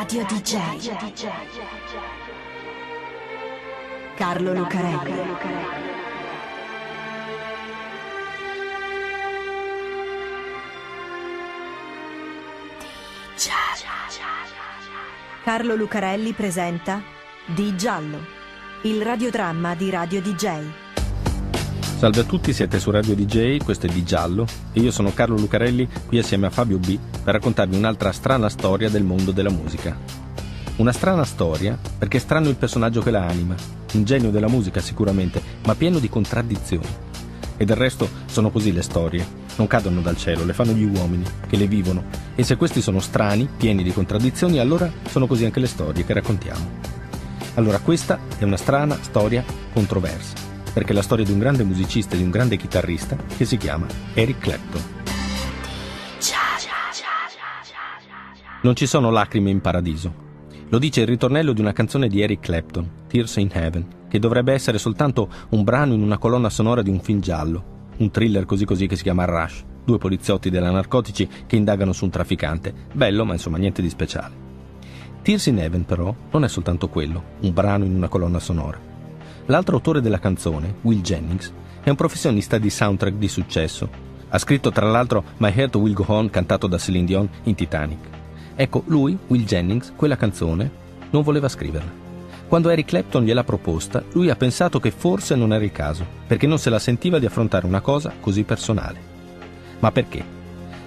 Radio DJ. Carlo Lucarelli. Carlo Lucarelli presenta Di Giallo, il radiodramma di Radio DJ. Salve a tutti, siete su Radio DJ, questo è Di Giallo e io sono Carlo Lucarelli qui assieme a Fabio B per raccontarvi un'altra strana storia del mondo della musica. Una strana storia perché è strano il personaggio che la anima, un genio della musica sicuramente, ma pieno di contraddizioni. E del resto sono così le storie, non cadono dal cielo, le fanno gli uomini, che le vivono. E se questi sono strani, pieni di contraddizioni, allora sono così anche le storie che raccontiamo. Allora questa è una strana storia controversa, perché è la storia di un grande musicista e di un grande chitarrista che si chiama Eric Clapton. Non ci sono lacrime in paradiso. Lo dice il ritornello di una canzone di Eric Clapton, Tears in Heaven, che dovrebbe essere soltanto un brano in una colonna sonora di un film giallo, un thriller così così che si chiama Rush, due poliziotti della narcotici che indagano su un trafficante. Bello, ma insomma niente di speciale. Tears in Heaven però non è soltanto quello, un brano in una colonna sonora. L'altro autore della canzone, Will Jennings, è un professionista di soundtrack di successo. Ha scritto tra l'altro My Heart Will Go On cantato da Celine Dion in Titanic. Ecco, lui, Will Jennings, quella canzone non voleva scriverla. Quando Eric Clapton gliel'ha proposta, lui ha pensato che forse non era il caso, perché non se la sentiva di affrontare una cosa così personale. Ma perché?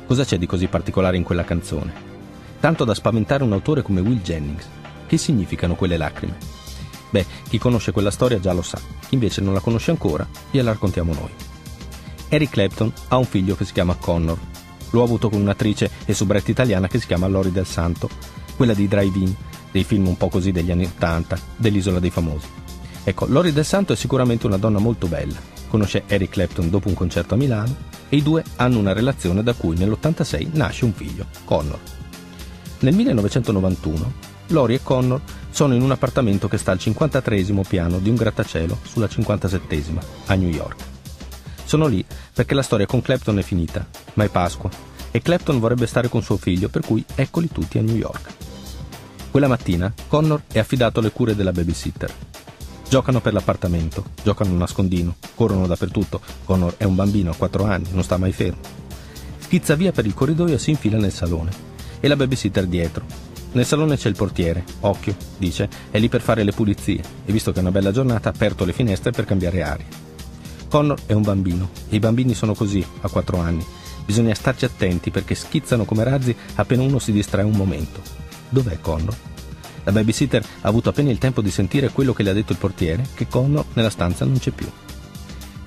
Cosa c'è di così particolare in quella canzone? Tanto da spaventare un autore come Will Jennings. Che significano quelle lacrime? Beh, chi conosce quella storia già lo sa, chi invece non la conosce ancora, gliela raccontiamo noi. Eric Clapton ha un figlio che si chiama Connor, L'ho avuto con un'attrice e soubretta italiana che si chiama Lori del Santo, quella di Drive-In, dei film un po' così degli anni 80, dell'Isola dei Famosi. Ecco, Lori del Santo è sicuramente una donna molto bella. Conosce Eric Clapton dopo un concerto a Milano e i due hanno una relazione da cui nell'86 nasce un figlio, Connor. Nel 1991 Lori e Connor sono in un appartamento che sta al 53 piano di un grattacielo sulla 57 a New York. Sono lì perché la storia con Clapton è finita, ma è Pasqua e Clapton vorrebbe stare con suo figlio, per cui eccoli tutti a New York. Quella mattina Connor è affidato alle cure della babysitter. Giocano per l'appartamento, giocano a nascondino, corrono dappertutto. Connor è un bambino a 4 anni, non sta mai fermo. Schizza via per il corridoio e si infila nel salone. E la babysitter dietro. Nel salone c'è il portiere, occhio, dice, è lì per fare le pulizie e visto che è una bella giornata ha aperto le finestre per cambiare aria. Connor è un bambino e i bambini sono così a 4 anni. Bisogna starci attenti perché schizzano come razzi appena uno si distrae un momento. Dov'è Connor? La babysitter ha avuto appena il tempo di sentire quello che le ha detto il portiere, che Connor nella stanza non c'è più.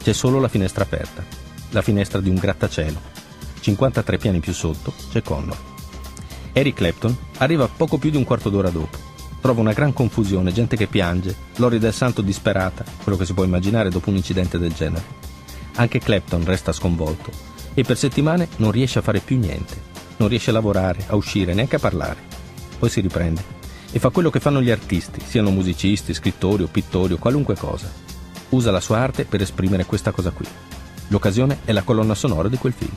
C'è solo la finestra aperta, la finestra di un grattacielo. 53 piani più sotto c'è Connor. Eric Clapton arriva poco più di un quarto d'ora dopo trova una gran confusione, gente che piange, Lori del Santo disperata, quello che si può immaginare dopo un incidente del genere. Anche Clapton resta sconvolto e per settimane non riesce a fare più niente, non riesce a lavorare, a uscire, neanche a parlare. Poi si riprende e fa quello che fanno gli artisti, siano musicisti, scrittori o pittori o qualunque cosa. Usa la sua arte per esprimere questa cosa qui. L'occasione è la colonna sonora di quel film.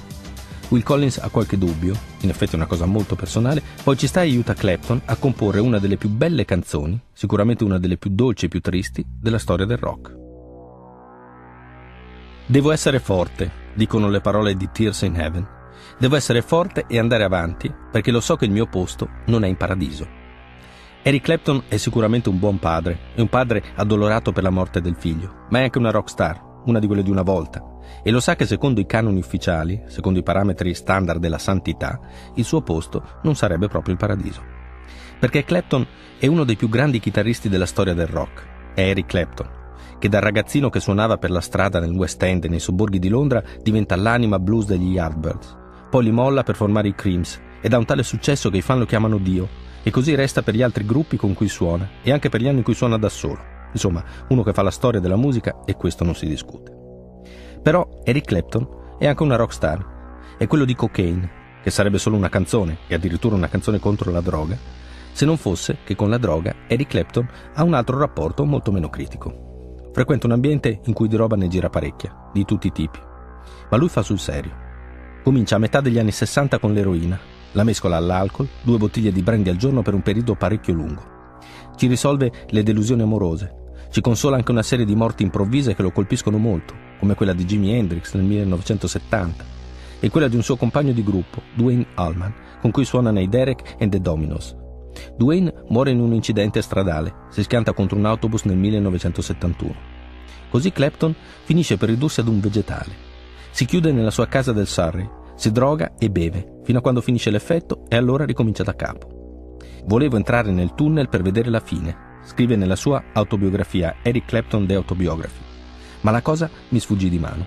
Will Collins ha qualche dubbio, in effetti è una cosa molto personale, poi ci sta e aiuta Clapton a comporre una delle più belle canzoni, sicuramente una delle più dolci e più tristi, della storia del rock. Devo essere forte, dicono le parole di Tears in Heaven. Devo essere forte e andare avanti perché lo so che il mio posto non è in paradiso. Eric Clapton è sicuramente un buon padre, è un padre addolorato per la morte del figlio, ma è anche una rock star, una di quelle di una volta, e lo sa che secondo i canoni ufficiali, secondo i parametri standard della santità, il suo posto non sarebbe proprio il paradiso. Perché Clapton è uno dei più grandi chitarristi della storia del rock, è Eric Clapton, che da ragazzino che suonava per la strada nel West End e nei sobborghi di Londra diventa l'anima blues degli Yardbirds, poi li molla per formare i Creams ed ha un tale successo che i fan lo chiamano Dio, e così resta per gli altri gruppi con cui suona e anche per gli anni in cui suona da solo. Insomma, uno che fa la storia della musica e questo non si discute. Però Eric Clapton è anche una rockstar. È quello di Cocaine, che sarebbe solo una canzone, e addirittura una canzone contro la droga, se non fosse che con la droga Eric Clapton ha un altro rapporto molto meno critico. Frequenta un ambiente in cui di roba ne gira parecchia, di tutti i tipi. Ma lui fa sul serio. Comincia a metà degli anni 60 con l'eroina la mescola all'alcol, due bottiglie di brandy al giorno per un periodo parecchio lungo. Ci risolve le delusioni amorose, ci consola anche una serie di morti improvvise che lo colpiscono molto, come quella di Jimi Hendrix nel 1970 e quella di un suo compagno di gruppo, Dwayne Allman, con cui suona nei Derek and the Dominos. Dwayne muore in un incidente stradale, si schianta contro un autobus nel 1971. Così Clapton finisce per ridursi ad un vegetale. Si chiude nella sua casa del Surrey, si droga e beve, fino a quando finisce l'effetto e allora ricomincia da capo. Volevo entrare nel tunnel per vedere la fine, scrive nella sua autobiografia Eric Clapton The Autobiography, ma la cosa mi sfuggì di mano.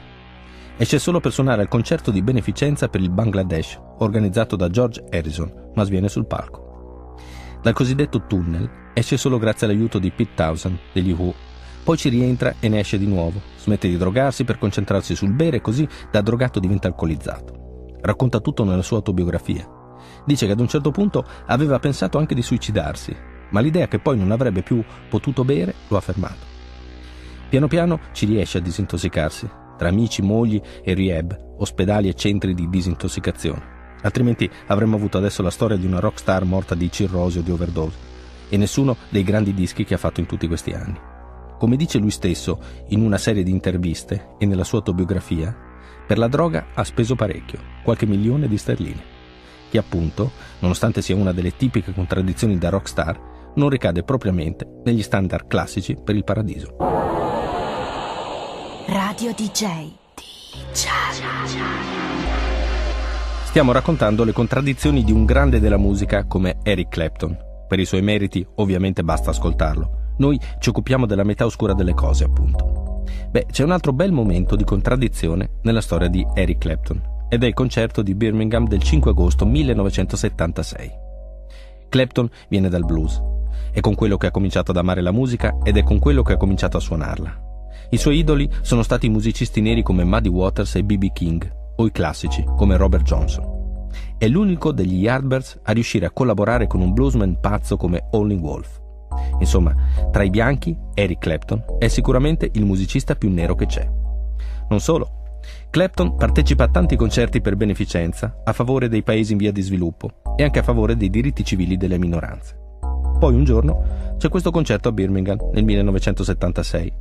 Esce solo per suonare al concerto di beneficenza per il Bangladesh, organizzato da George Harrison, ma sviene sul palco. Dal cosiddetto tunnel esce solo grazie all'aiuto di Pete Townsend degli Who, poi ci rientra e ne esce di nuovo, smette di drogarsi per concentrarsi sul bere così da drogato diventa alcolizzato. Racconta tutto nella sua autobiografia. Dice che ad un certo punto aveva pensato anche di suicidarsi, ma l'idea che poi non avrebbe più potuto bere lo ha fermato. Piano piano ci riesce a disintossicarsi, tra amici, mogli e rehab, ospedali e centri di disintossicazione. Altrimenti avremmo avuto adesso la storia di una rockstar morta di cirrosi o di overdose, e nessuno dei grandi dischi che ha fatto in tutti questi anni. Come dice lui stesso in una serie di interviste e nella sua autobiografia, per la droga ha speso parecchio, qualche milione di sterline, che appunto, nonostante sia una delle tipiche contraddizioni da rockstar, non ricade propriamente negli standard classici per il paradiso. Radio DJ. Stiamo raccontando le contraddizioni di un grande della musica come Eric Clapton. Per i suoi meriti ovviamente basta ascoltarlo. Noi ci occupiamo della metà oscura delle cose, appunto. Beh, c'è un altro bel momento di contraddizione nella storia di Eric Clapton ed è il concerto di Birmingham del 5 agosto 1976. Clapton viene dal blues, è con quello che ha cominciato ad amare la musica ed è con quello che ha cominciato a suonarla. I suoi idoli sono stati musicisti neri come Muddy Waters e B.B. King, o i classici come Robert Johnson. È l'unico degli Yardbirds a riuscire a collaborare con un bluesman pazzo come Howlin' Wolf. Insomma, tra i bianchi, Eric Clapton è sicuramente il musicista più nero che c'è. Non solo, Clapton partecipa a tanti concerti per beneficenza a favore dei paesi in via di sviluppo e anche a favore dei diritti civili delle minoranze. Poi un giorno c'è questo concerto a Birmingham nel 1976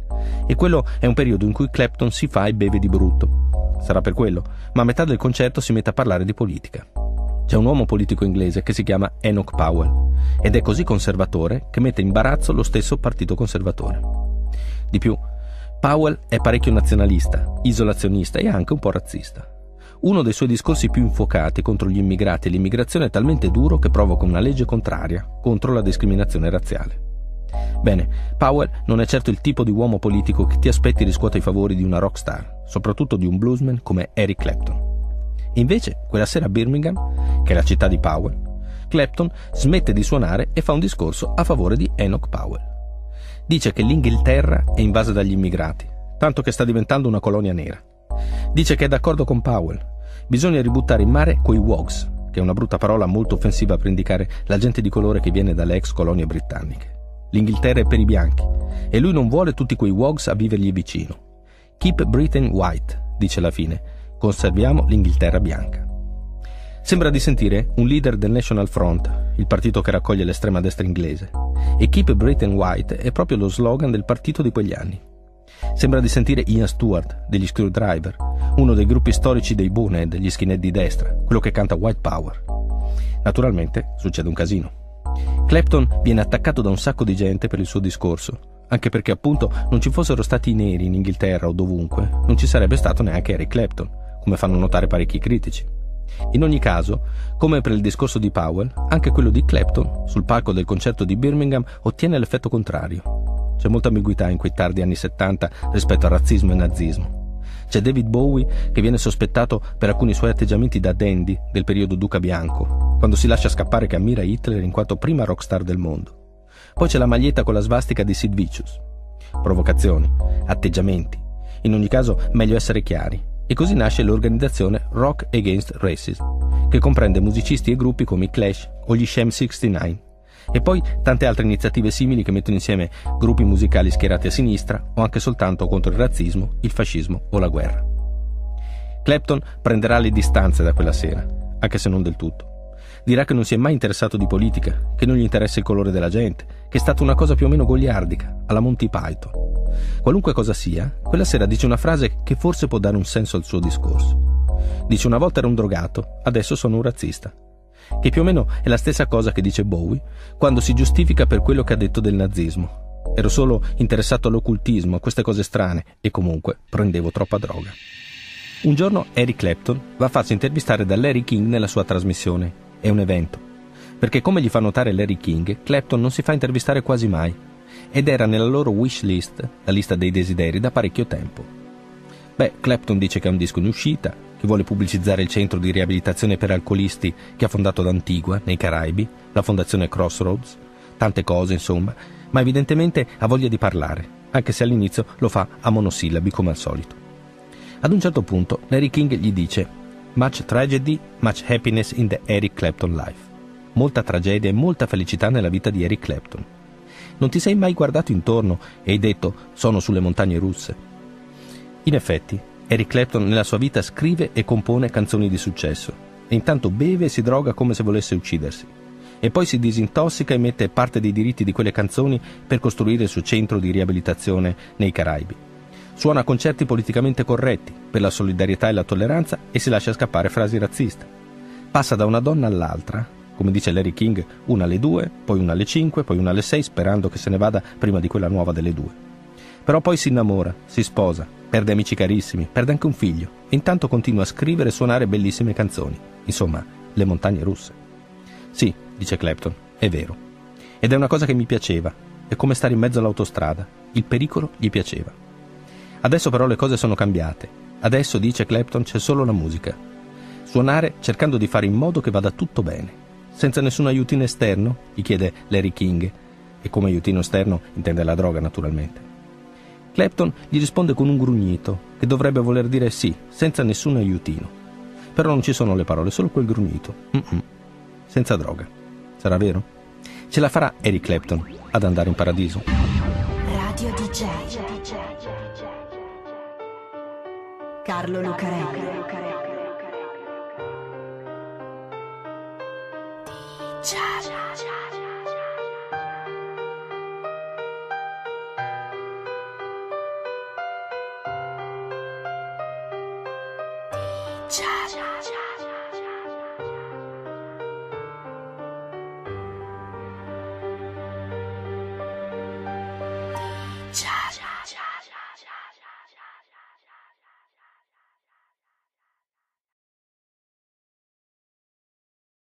e quello è un periodo in cui Clapton si fa e beve di brutto. Sarà per quello, ma a metà del concerto si mette a parlare di politica. C'è un uomo politico inglese che si chiama Enoch Powell ed è così conservatore che mette in imbarazzo lo stesso partito conservatore. Di più, Powell è parecchio nazionalista, isolazionista e anche un po' razzista. Uno dei suoi discorsi più infuocati contro gli immigrati e l'immigrazione è talmente duro che provoca una legge contraria contro la discriminazione razziale. Bene, Powell non è certo il tipo di uomo politico che ti aspetti riscuota i favori di una rockstar, soprattutto di un bluesman come Eric Clapton. Invece, quella sera a Birmingham, che è la città di Powell, Clapton smette di suonare e fa un discorso a favore di Enoch Powell. Dice che l'Inghilterra è invasa dagli immigrati, tanto che sta diventando una colonia nera. Dice che è d'accordo con Powell. Bisogna ributtare in mare quei wogs, che è una brutta parola molto offensiva per indicare la gente di colore che viene dalle ex colonie britanniche. L'Inghilterra è per i bianchi e lui non vuole tutti quei wogs a vivergli vicino. Keep Britain white, dice alla fine. Conserviamo l'Inghilterra bianca. Sembra di sentire un leader del National Front, il partito che raccoglie l'estrema destra inglese. E Keep Britain White è proprio lo slogan del partito di quegli anni. Sembra di sentire Ian Stewart degli Screwdriver, uno dei gruppi storici dei Bonehead, gli skinhead di destra, quello che canta White Power. Naturalmente succede un casino. Clapton viene attaccato da un sacco di gente per il suo discorso, anche perché appunto non ci fossero stati i neri in Inghilterra o dovunque, non ci sarebbe stato neanche Eric Clapton, come fanno notare parecchi critici. In ogni caso, come per il discorso di Powell, anche quello di Clapton, sul palco del concerto di Birmingham, ottiene l'effetto contrario. C'è molta ambiguità in quei tardi anni 70 rispetto al razzismo e nazismo. C'è David Bowie che viene sospettato per alcuni suoi atteggiamenti da dandy del periodo Duca Bianco, quando si lascia scappare che ammira Hitler in quanto prima rockstar del mondo. Poi c'è la maglietta con la svastica di Sid Vicious. Provocazioni, atteggiamenti. In ogni caso, meglio essere chiari. E così nasce l'organizzazione Rock Against Racism, che comprende musicisti e gruppi come i Clash o gli Shem 69, e poi tante altre iniziative simili che mettono insieme gruppi musicali schierati a sinistra o anche soltanto contro il razzismo, il fascismo o la guerra. Clapton prenderà le distanze da quella sera, anche se non del tutto. Dirà che non si è mai interessato di politica, che non gli interessa il colore della gente, che è stata una cosa più o meno goliardica, alla Monty Python. Qualunque cosa sia, quella sera dice una frase che forse può dare un senso al suo discorso. Dice una volta era un drogato, adesso sono un razzista. Che più o meno è la stessa cosa che dice Bowie quando si giustifica per quello che ha detto del nazismo. Ero solo interessato all'occultismo, a queste cose strane e comunque prendevo troppa droga. Un giorno Eric Clapton va a farsi intervistare da Larry King nella sua trasmissione. È un evento. Perché come gli fa notare Larry King, Clapton non si fa intervistare quasi mai. Ed era nella loro wish list, la lista dei desideri, da parecchio tempo. Beh, Clapton dice che è un disco in uscita, che vuole pubblicizzare il centro di riabilitazione per alcolisti che ha fondato ad Antigua, nei Caraibi, la fondazione Crossroads, tante cose insomma, ma evidentemente ha voglia di parlare, anche se all'inizio lo fa a monosillabi come al solito. Ad un certo punto Larry King gli dice Much tragedy, much happiness in the Eric Clapton life. Molta tragedia e molta felicità nella vita di Eric Clapton. Non ti sei mai guardato intorno e hai detto sono sulle montagne russe. In effetti, Eric Clapton nella sua vita scrive e compone canzoni di successo e intanto beve e si droga come se volesse uccidersi. E poi si disintossica e mette parte dei diritti di quelle canzoni per costruire il suo centro di riabilitazione nei Caraibi. Suona concerti politicamente corretti per la solidarietà e la tolleranza e si lascia scappare frasi razziste. Passa da una donna all'altra, come dice Larry King, una alle due, poi una alle cinque, poi una alle sei, sperando che se ne vada prima di quella nuova delle due. Però poi si innamora, si sposa, perde amici carissimi, perde anche un figlio e intanto continua a scrivere e suonare bellissime canzoni. Insomma, le montagne russe. Sì, dice Clapton, è vero. Ed è una cosa che mi piaceva. È come stare in mezzo all'autostrada. Il pericolo gli piaceva. Adesso però le cose sono cambiate. Adesso, dice Clapton, c'è solo la musica. Suonare cercando di fare in modo che vada tutto bene. Senza nessun aiutino esterno? gli chiede Larry King. E come aiutino esterno intende la droga, naturalmente. Clapton gli risponde con un grugnito, che dovrebbe voler dire sì, senza nessun aiutino. Però non ci sono le parole, solo quel grugnito. Mm-mm. Senza droga. Sarà vero? Ce la farà Eric Clapton ad andare in paradiso. Radio DJ. Carlo Lucarelli. DJ. cha cha cha